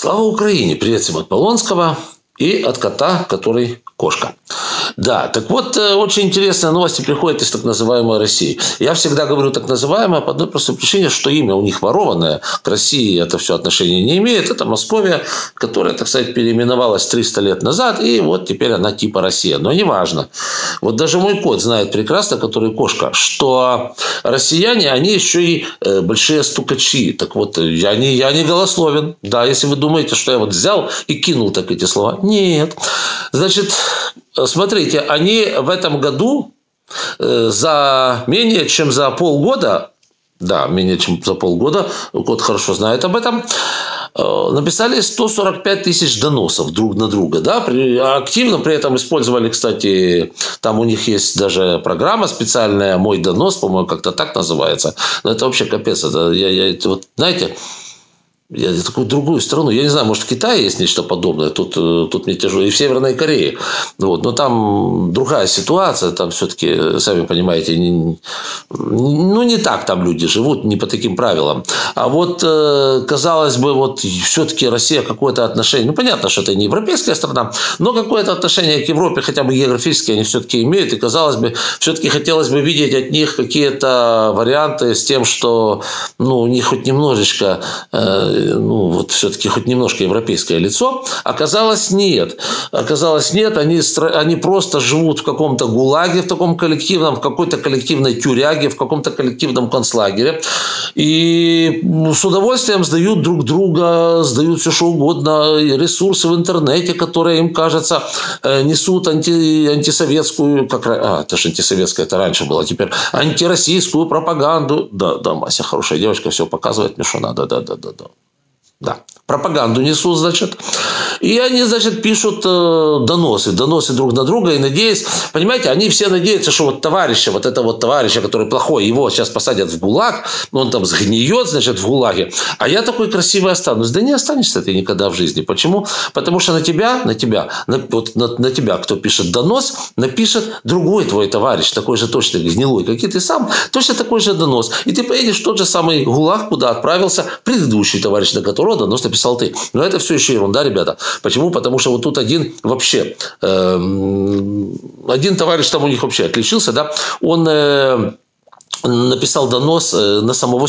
Слава Украине! Привет всем от Полонского и от кота, который кошка. Да, так вот, э, очень интересные новости приходят из так называемой России. Я всегда говорю так называемая по одной простой причине, что имя у них ворованное. К России это все отношение не имеет. Это Московия, которая, так сказать, переименовалась 300 лет назад, и вот теперь она типа Россия. Но неважно. Вот даже мой кот знает прекрасно, который кошка, что россияне, они еще и э, большие стукачи. Так вот, я не, я не голословен. Да, если вы думаете, что я вот взял и кинул так эти слова. Нет. Значит, смотрите, они в этом году э, за менее чем за полгода, да, менее чем за полгода, кот хорошо знает об этом, э, написали 145 тысяч доносов друг на друга. Да? Активно при этом использовали, кстати, там у них есть даже программа специальная «Мой донос», по-моему, как-то так называется. Но это вообще капец. Это, я, я, вот, знаете, я такую другую страну. Я не знаю, может, в Китае есть нечто подобное. Тут, э, тут мне тяжело. И в Северной Корее. Вот. Но там другая ситуация. Там все-таки, сами понимаете, не, ну, не так там люди живут, не по таким правилам. А вот, э, казалось бы, вот все-таки Россия какое-то отношение. Ну, понятно, что это не европейская страна, но какое-то отношение к Европе, хотя бы географически, они все-таки имеют. И, казалось бы, все-таки хотелось бы видеть от них какие-то варианты с тем, что ну, у них хоть немножечко э, ну, вот все-таки хоть немножко европейское лицо. Оказалось, нет. Оказалось, нет. Они, они просто живут в каком-то гулаге, в таком коллективном, в какой-то коллективной тюряге, в каком-то коллективном концлагере. И с удовольствием сдают друг друга, сдают все что угодно, ресурсы в интернете, которые им кажется э, несут анти, антисоветскую, как, а, это же антисоветская, это раньше было, теперь антироссийскую пропаганду. Да, да, Мася хорошая девочка, все показывает мне, что надо, да, да, да, да. Да. Пропаганду несут, значит. И они, значит, пишут э, доносы, доносы друг на друга, и надеясь, понимаете, они все надеются, что вот товарища, вот это вот товарища, который плохой, его сейчас посадят в ГУЛАГ, он там сгниет, значит, в ГУЛАГе, а я такой красивый останусь. Да не останешься ты никогда в жизни. Почему? Потому что на тебя, на тебя, на, вот на, на тебя, кто пишет донос, напишет другой твой товарищ, такой же точно гнилой, как и ты сам, точно такой же донос. И ты поедешь в тот же самый ГУЛАГ, куда отправился предыдущий товарищ, на которого донос написал написал ты. Но это все еще ерунда, ребята. Почему? Потому что вот тут один вообще, э, один товарищ там у них вообще отличился, да, он э, написал донос э, на самого